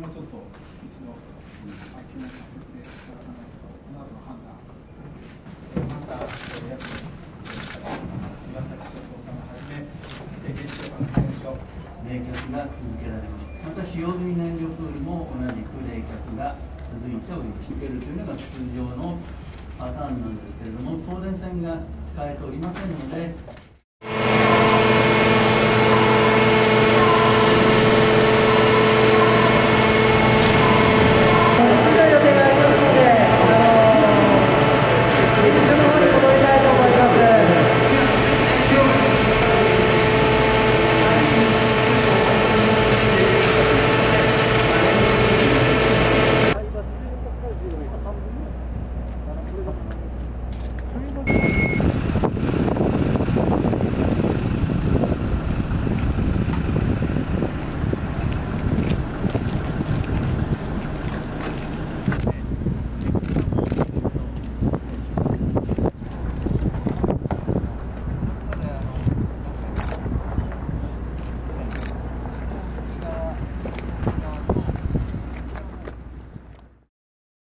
もちょっと一度明記させていただかないと、この後の判断、えまた、え約岩崎所長さんをはじめ、え原子力発電所、冷却が続けられます。また使用済み燃料プールも同じく冷却が続いております。いるというのが通常のパターンなんですけれども、送電線が使えておりませんので、